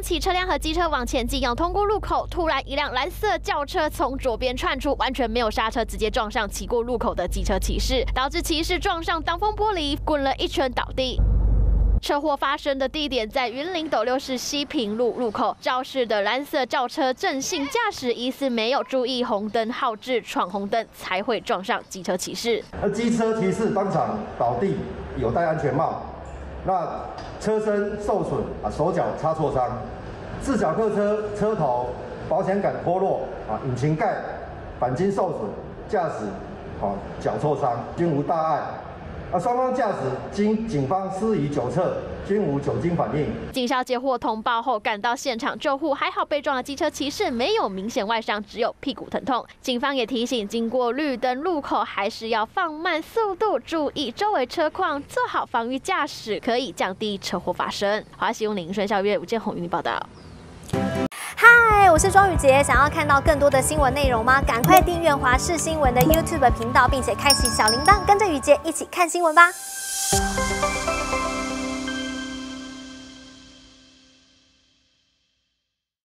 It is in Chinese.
起车辆和机车往前进，要通过路口，突然一辆蓝色轿车从左边窜出，完全没有刹车，直接撞上骑过路口的机车骑士，导致骑士撞上挡风玻璃，滚了一圈倒地。车祸发生的地点在云林斗六市西平路路口，肇事的蓝色轿车正性驾驶疑似没有注意红灯号志，闯红灯才会撞上机车骑士。而机车骑士当场倒地，有戴安全帽，那车身受损啊，手脚擦挫伤，四脚客车车头保险杆脱落啊，引擎盖钣金受损，驾驶啊脚挫伤，均无大碍。啊，双方驾驶经警方施以酒测，均无酒精反应。警校接获通报后赶到现场救护，还好被撞的机车骑士没有明显外伤，只有屁股疼痛。警方也提醒，经过绿灯路口还是要放慢速度，注意周围车况，做好防御驾驶，可以降低车祸发生。华西用林顺校约吴建宏与你报道。我是庄宇杰，想要看到更多的新闻内容吗？赶快订阅华视新闻的 YouTube 频道，并且开启小铃铛，跟着宇杰一起看新闻吧。